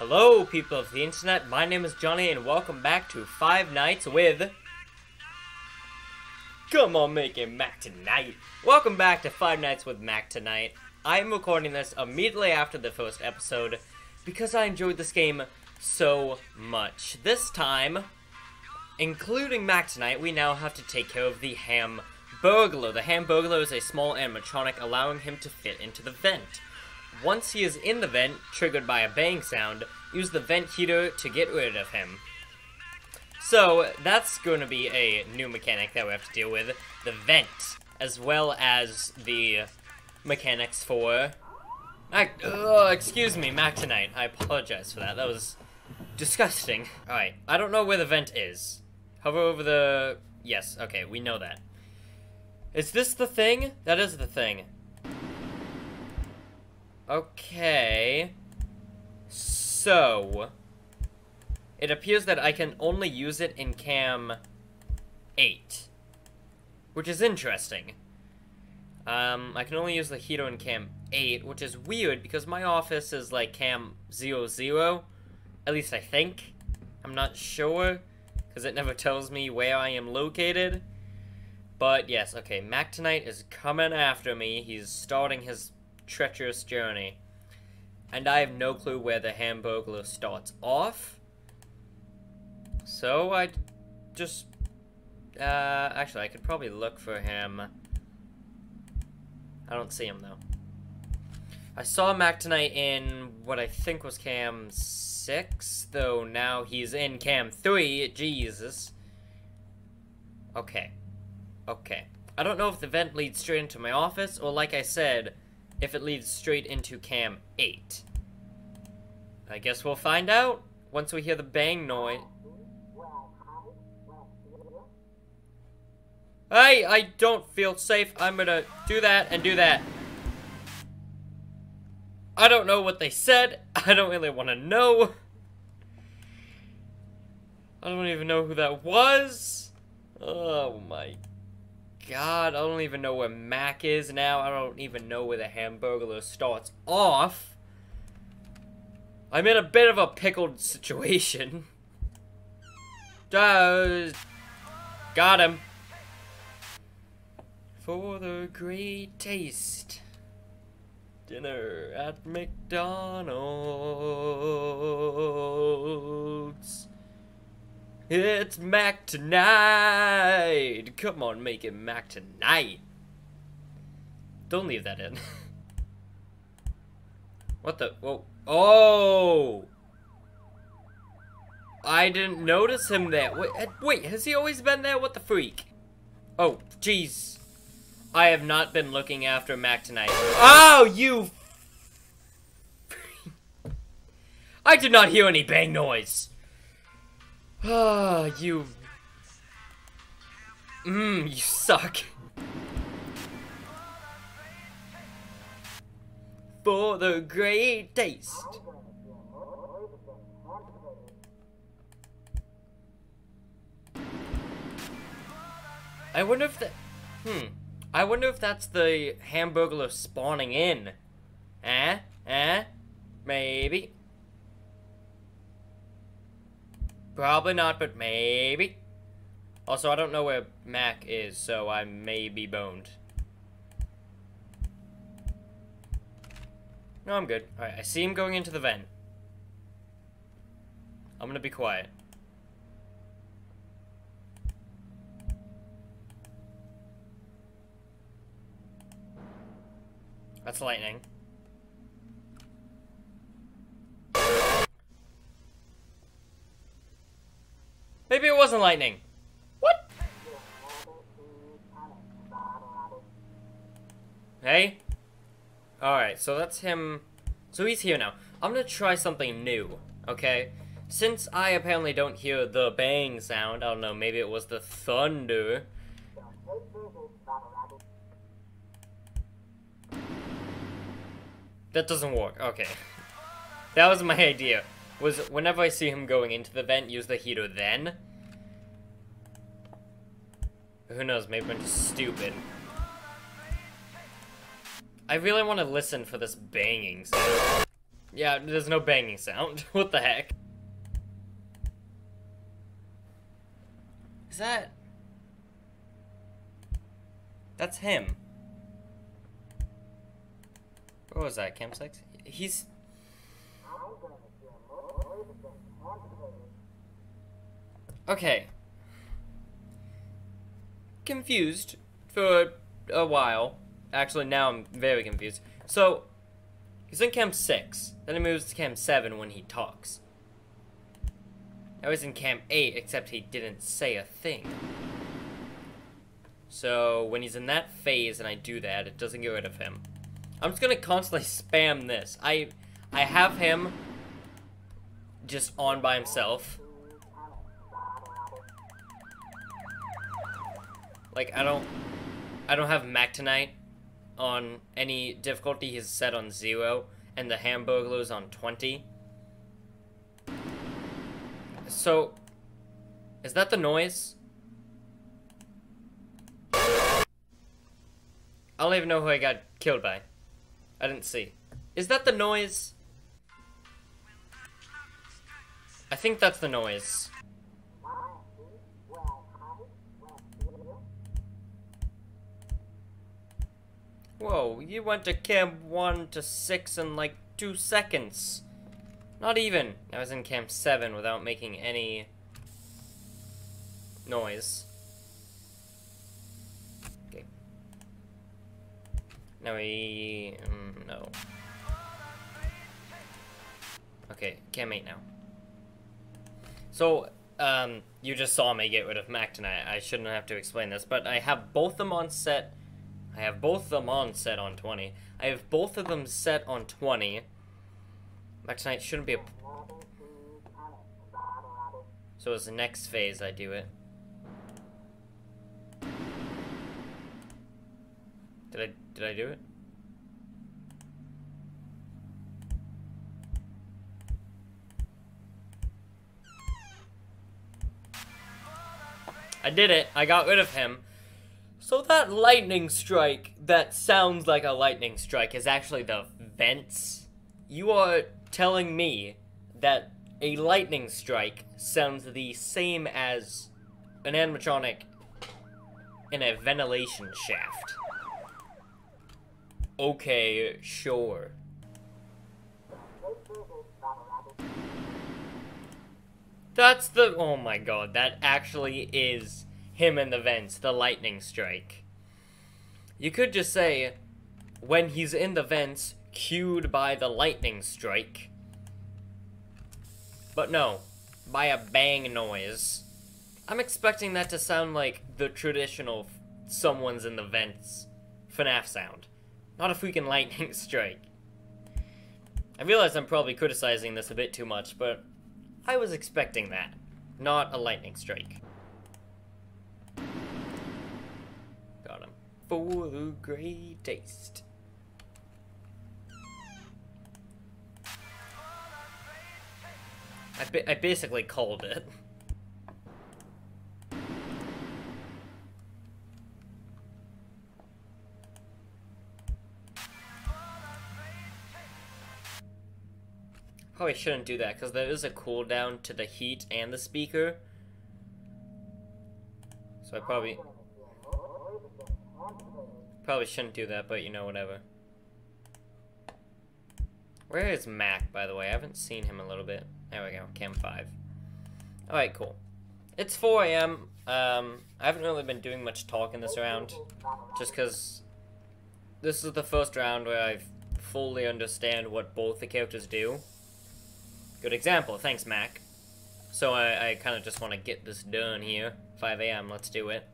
Hello, people of the internet. My name is Jonny, and welcome back to Five Nights with. Come on, make it Mac tonight. Welcome back to Five Nights with Mac tonight. I am recording this immediately after the first episode because I enjoyed this game so much. This time, including Mac tonight, we now have to take care of the Ham Burglar. The Hamburglar is a small animatronic, allowing him to fit into the vent. Once he is in the vent, triggered by a bang sound, use the vent heater to get rid of him. So, that's going to be a new mechanic that we have to deal with. The vent, as well as the mechanics for... I, uh, excuse me, Mac Tonight. I apologize for that. That was disgusting. Alright, I don't know where the vent is. Hover over the... Yes, okay, we know that. Is this the thing? That is the thing. Okay. So... It appears that I can only use it in cam 8. Which is interesting. Um, I can only use the heater in cam 8, which is weird because my office is like cam 0, 0. At least I think. I'm not sure, because it never tells me where I am located. But yes, okay, Mac Tonight is coming after me. He's starting his treacherous journey. And I have no clue where the Hamburglar starts off. So I just... Uh, actually, I could probably look for him. I don't see him, though. I saw Mac tonight in what I think was Cam 6, though now he's in Cam 3. Jesus. Okay. Okay. I don't know if the vent leads straight into my office, or like I said, if it leads straight into Cam 8. I guess we'll find out once we hear the bang noise. Hey, I don't feel safe. I'm gonna do that and do that. I don't know what they said. I don't really want to know. I don't even know who that was. Oh my god, I don't even know where Mac is now. I don't even know where the Hamburglar starts off. I'm in a bit of a pickled situation. Uh, got him. For the great taste. Dinner at McDonald's. It's Mac tonight! Come on, make it Mac tonight. Don't leave that in. what the? Whoa. Oh! I didn't notice him there. Wait, eh, wait, has he always been there? What the freak? Oh, jeez. I have not been looking after Mac tonight. Oh, you... I did not hear any bang noise. Ah, you... Mmm, you suck. For the great taste. I wonder if that... Hmm. I wonder if that's the Hamburglar spawning in. Eh? Eh? Maybe. Probably not, but maybe. Also, I don't know where Mac is, so I may be boned. No, I'm good. Alright, I see him going into the vent. I'm gonna be quiet. That's lightning. Wasn't lightning. What? Hey? Alright, so that's him. So he's here now. I'm gonna try something new, okay? Since I apparently don't hear the bang sound, I don't know, maybe it was the thunder. That doesn't work, okay. That was my idea was whenever I see him going into the vent, use the heater then. Who knows, maybe I'm just stupid. I really want to listen for this banging sound. Yeah, there's no banging sound. what the heck? Is that... That's him. What was that, Cam 6? He's... Okay. Confused for a while. Actually, now I'm very confused. So, he's in Cam 6. Then he moves to Cam 7 when he talks. Now he's in Cam 8, except he didn't say a thing. So, when he's in that phase and I do that, it doesn't get rid of him. I'm just gonna constantly spam this. I, I have him just on by himself. Like, I don't... I don't have Mac Tonight on any difficulty. He's set on 0, and the Hamburglar's on 20. So, is that the noise? I don't even know who I got killed by. I didn't see. Is that the noise? I think that's the noise. Whoa, you went to cam 1 to 6 in like 2 seconds. Not even. I was in cam 7 without making any noise. Okay. Now we... Um, no. Okay, cam 8 now. So, um, you just saw me get rid of Mac tonight. I shouldn't have to explain this, but I have both of them on set I have both of them on set on 20. I have both of them set on 20. Mac Tonight shouldn't be a... So it's the next phase I do it. Did I, did I do it? I did it. I got rid of him. So that lightning strike that sounds like a lightning strike is actually the vents. You are telling me that a lightning strike sounds the same as an animatronic in a ventilation shaft. Okay, sure. That's the- oh my god, that actually is him in the vents, the lightning strike. You could just say, when he's in the vents, cued by the lightning strike. But no, by a bang noise. I'm expecting that to sound like the traditional someone's in the vents FNAF sound. Not a freaking lightning strike. I realize I'm probably criticizing this a bit too much, but I was expecting that. Not a lightning strike. For great taste. I, ba I basically called it. Probably shouldn't do that, because there is a cooldown to the heat and the speaker. So I probably... Probably shouldn't do that, but you know, whatever. Where is Mac, by the way? I haven't seen him a little bit. There we go, cam 5. Alright, cool. It's 4 a.m. Um, I haven't really been doing much talking this round, just because this is the first round where I fully understand what both the characters do. Good example, thanks Mac. So I, I kind of just want to get this done here. 5 a.m., let's do it.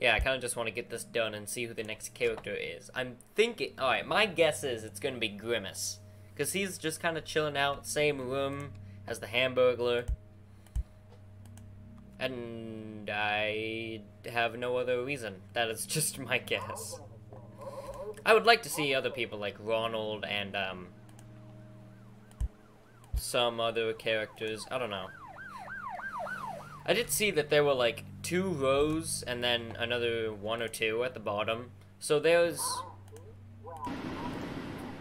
Yeah, I kind of just want to get this done and see who the next character is. I'm thinking... Alright, my guess is it's going to be Grimace. Because he's just kind of chilling out, same room as the Hamburglar. And I have no other reason. That is just my guess. I would like to see other people like Ronald and um, some other characters. I don't know. I did see that there were like two rows and then another one or two at the bottom. So there's...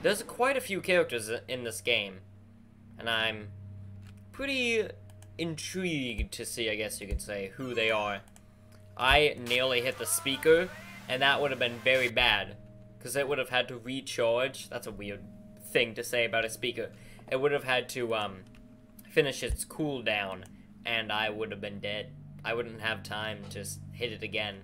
there's quite a few characters in this game, and I'm pretty intrigued to see, I guess you could say, who they are. I nearly hit the speaker, and that would have been very bad, because it would have had to recharge. That's a weird thing to say about a speaker. It would have had to um, finish its cooldown, and I would have been dead. I wouldn't have time to hit it again.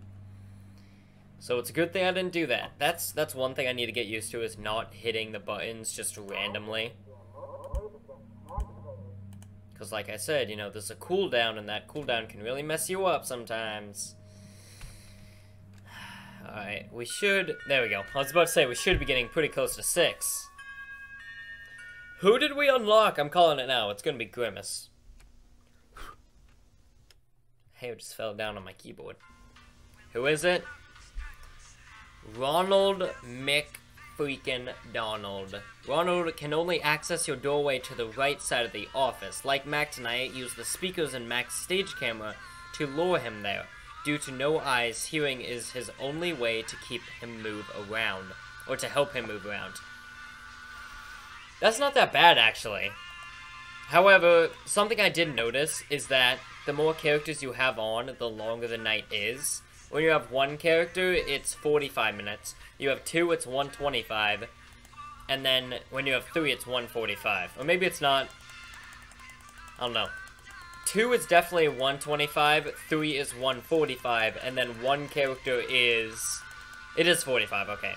So it's a good thing I didn't do that. That's that's one thing I need to get used to is not hitting the buttons just randomly. Because like I said, you know, there's a cooldown and that cooldown can really mess you up sometimes. Alright, we should... There we go. I was about to say, we should be getting pretty close to 6. Who did we unlock? I'm calling it now. It's gonna be Grimace. Hair just fell down on my keyboard. Who is it? Ronald McFreaking Donald. Ronald can only access your doorway to the right side of the office. Like Mac tonight, use the speakers in Mac's stage camera to lure him there. Due to no eyes, hearing is his only way to keep him move around. Or to help him move around. That's not that bad, actually. However, something I did notice is that the more characters you have on, the longer the night is. When you have one character, it's 45 minutes. You have two, it's 125. And then when you have three, it's 145. Or maybe it's not. I don't know. Two is definitely 125, three is 145, and then one character is... It is 45, okay.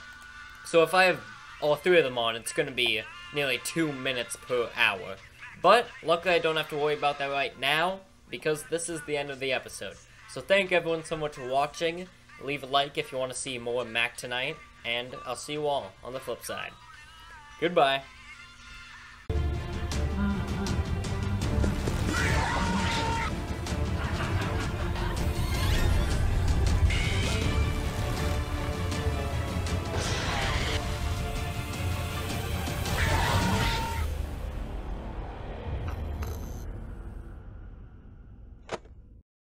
So if I have all three of them on, it's going to be nearly two minutes per hour. But, luckily I don't have to worry about that right now, because this is the end of the episode. So thank everyone so much for watching. Leave a like if you want to see more Mac tonight, and I'll see you all on the flip side. Goodbye.